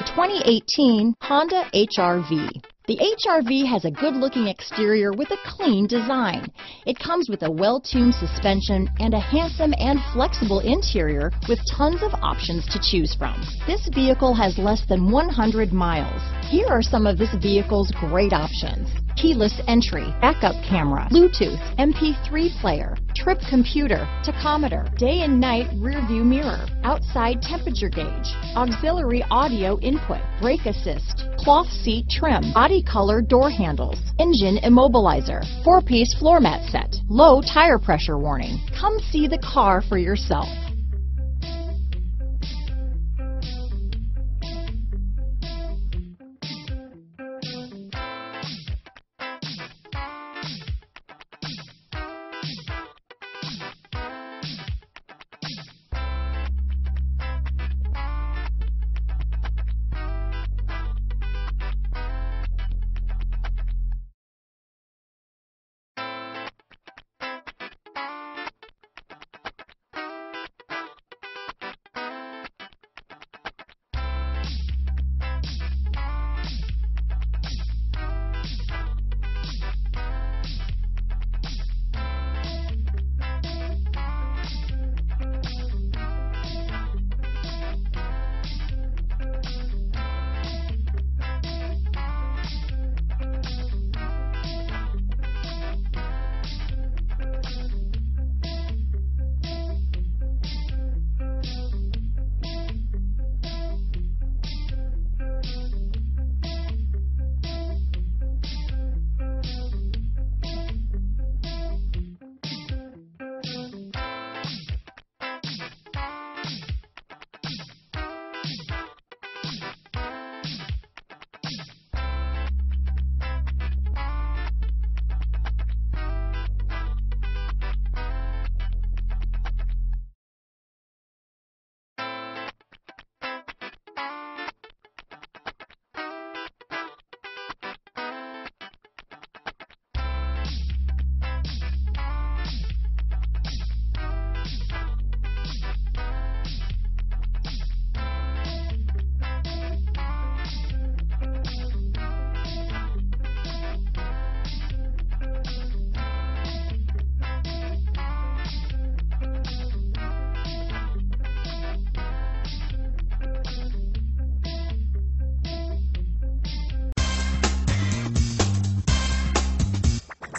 The 2018 Honda HRV. The HRV has a good-looking exterior with a clean design. It comes with a well-tuned suspension and a handsome and flexible interior with tons of options to choose from. This vehicle has less than 100 miles. Here are some of this vehicle's great options. Keyless entry, backup camera, Bluetooth, MP3 player, trip computer, tachometer, day and night rear view mirror, outside temperature gauge, auxiliary audio input, brake assist, cloth seat trim, body color door handles, engine immobilizer, four-piece floor mat set, low tire pressure warning. Come see the car for yourself.